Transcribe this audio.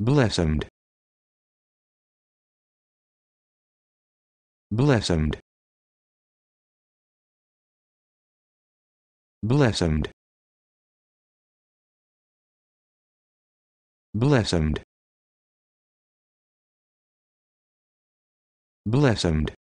blossomed Blessed. Blessed. Blessed. Blessed.